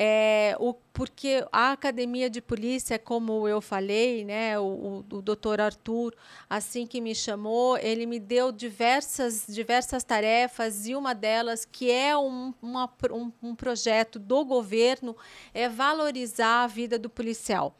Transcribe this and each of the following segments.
É, o, porque a academia de polícia, como eu falei, né, o, o, o doutor Arthur, assim que me chamou, ele me deu diversas, diversas tarefas e uma delas, que é um, uma, um, um projeto do governo, é valorizar a vida do policial.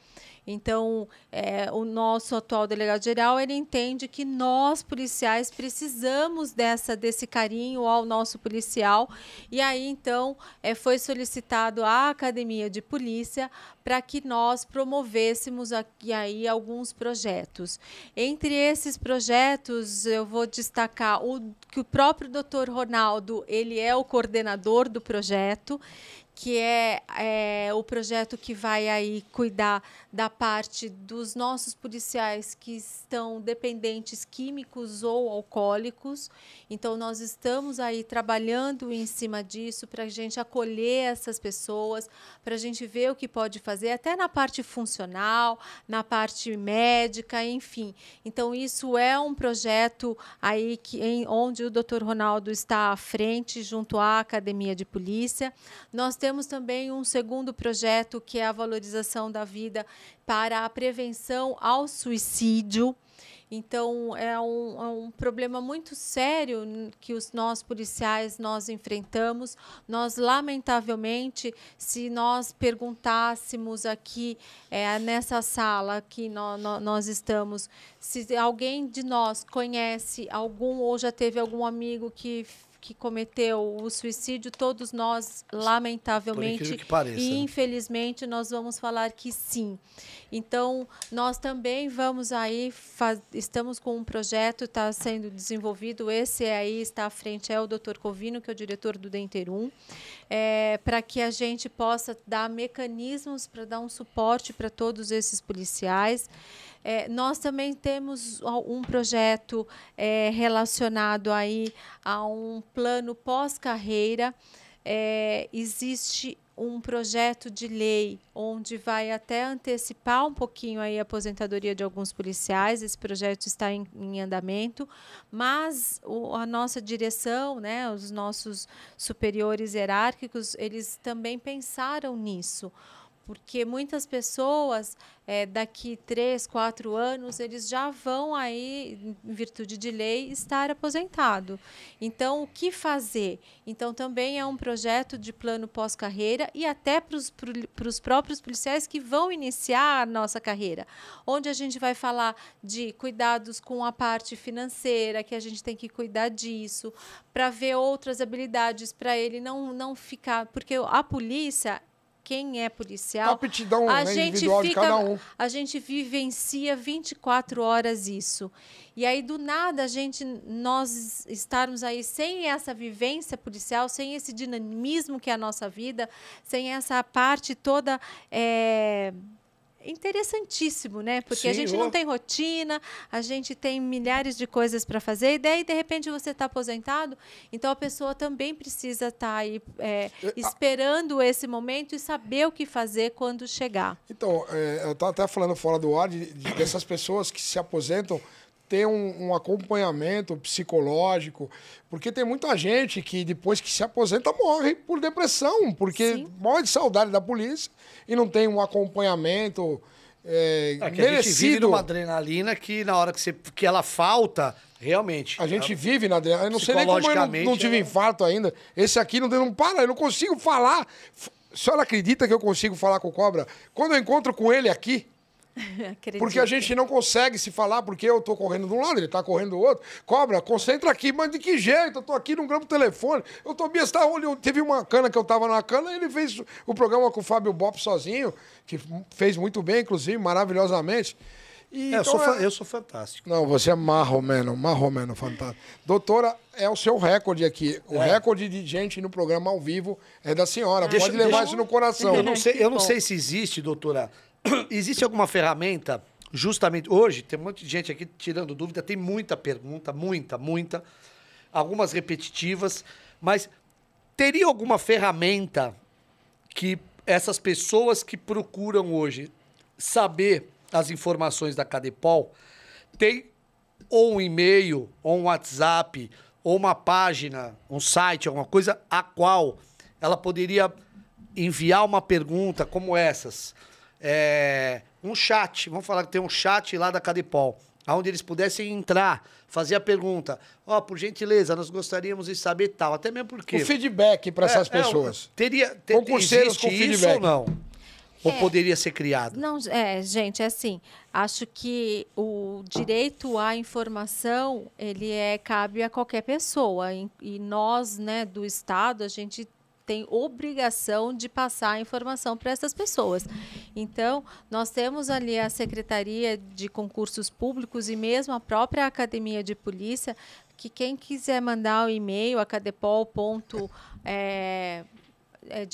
Então, é, o nosso atual delegado-geral ele entende que nós, policiais, precisamos dessa, desse carinho ao nosso policial. E aí, então, é, foi solicitado à Academia de Polícia para que nós promovêssemos aqui aí alguns projetos. Entre esses projetos, eu vou destacar o que o próprio doutor Ronaldo ele é o coordenador do projeto que é, é, o projeto que vai aí cuidar da parte dos nossos policiais que estão dependentes químicos ou alcoólicos. Então, nós estamos aí trabalhando em cima disso para a gente acolher essas pessoas, para a gente ver o que pode fazer, até na parte funcional, na parte médica, enfim. Então, isso é um projeto aí que, em, onde o Dr. Ronaldo está à frente, junto à Academia de Polícia. Nós temos temos também um segundo projeto, que é a valorização da vida para a prevenção ao suicídio. Então, é um, é um, problema muito sério que os nós policiais nós enfrentamos. Nós, lamentavelmente, se nós perguntássemos aqui é, nessa sala que nós, nós estamos, se alguém de nós conhece algum ou já teve algum amigo que que cometeu o suicídio, todos nós, lamentavelmente e né? infelizmente, nós vamos falar que sim. Então, nós também vamos aí, faz, estamos com um projeto, está sendo desenvolvido, esse aí está à frente, é o Dr. Covino, que é o diretor do Denterum, é, para que a gente possa dar mecanismos para dar um suporte para todos esses policiais. É, nós também temos um projeto é, relacionado aí a um plano pós-carreira. É, existe um projeto de lei onde vai até antecipar um pouquinho aí a aposentadoria de alguns policiais. Esse projeto está em, em andamento, mas o, a nossa direção, né, os nossos superiores hierárquicos, eles também pensaram nisso porque muitas pessoas é, daqui três, quatro anos eles já vão aí, em virtude de lei, estar aposentado. Então, o que fazer? Então, também é um projeto de plano pós-carreira e até para os próprios policiais que vão iniciar a nossa carreira, onde a gente vai falar de cuidados com a parte financeira, que a gente tem que cuidar disso, para ver outras habilidades para ele não, não ficar, porque a polícia quem é policial. A aptidão a né, gente fica, de cada um. A gente vivencia 24 horas isso. E aí, do nada, a gente, nós estarmos aí sem essa vivência policial, sem esse dinamismo que é a nossa vida, sem essa parte toda. É, interessantíssimo, né? Porque Sim, a gente não tem rotina, a gente tem milhares de coisas para fazer, e daí, de repente, você está aposentado, então a pessoa também precisa estar tá aí é, esperando esse momento e saber o que fazer quando chegar. Então, é, eu estava até falando fora do ar de, de, dessas pessoas que se aposentam ter um, um, acompanhamento psicológico, porque tem muita gente que depois que se aposenta morre por depressão, porque Sim. morre de saudade da polícia e não tem um acompanhamento é, é que merecido. A gente vive numa adrenalina que na hora que, você, que ela falta, realmente. A gente vive na adrenalina. Eu não sei nem como eu não, não tive é... infarto ainda. Esse aqui não, não para, eu não consigo falar. A senhora acredita que eu consigo falar com o Cobra? Quando eu encontro com ele aqui, porque a gente não consegue se falar, porque eu tô correndo de um lado, ele tá correndo do outro. Cobra, concentra aqui, mas de que jeito? Eu tô aqui num grampo telefone. Eu tô besta, eu teve uma cana que eu tava na cana, ele fez o programa com o Fábio Bop sozinho, que fez muito bem, inclusive, maravilhosamente. E, é, então, eu, sou, é... eu sou fantástico. Não, você é marromeno, marromeno fantástico. Doutora, é o seu recorde aqui. O é. recorde de gente no programa ao vivo é da senhora. Deixa, Pode levar deixa... isso no coração. Eu não sei, eu não sei se existe, doutora, existe alguma ferramenta, justamente hoje, tem um monte de gente aqui tirando dúvida, tem muita pergunta, muita, muita, algumas repetitivas, mas teria alguma ferramenta que essas pessoas que procuram hoje saber as informações da Cadepol tem ou um e-mail, ou um WhatsApp, ou uma página, um site, alguma coisa a qual ela poderia enviar uma pergunta como essas, é, um chat, vamos falar que tem um chat lá da Cadepol, onde eles pudessem entrar, fazer a pergunta, ó, oh, por gentileza, nós gostaríamos de saber tal, até mesmo porque... O feedback para é, essas é, pessoas. É, teria, ter, Concurseiros com feedback. ou não? Ou é, poderia ser criado? Não, é, gente, é assim. Acho que o direito à informação ele é cabe a qualquer pessoa e nós, né, do Estado, a gente tem obrigação de passar a informação para essas pessoas. Então, nós temos ali a Secretaria de Concursos Públicos e mesmo a própria Academia de Polícia, que quem quiser mandar o e-mail, acadepol.com. É, é,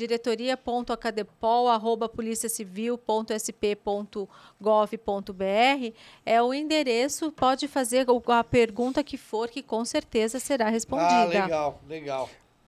é o endereço, pode fazer a pergunta que for, que com certeza será respondida. Ah, legal, legal.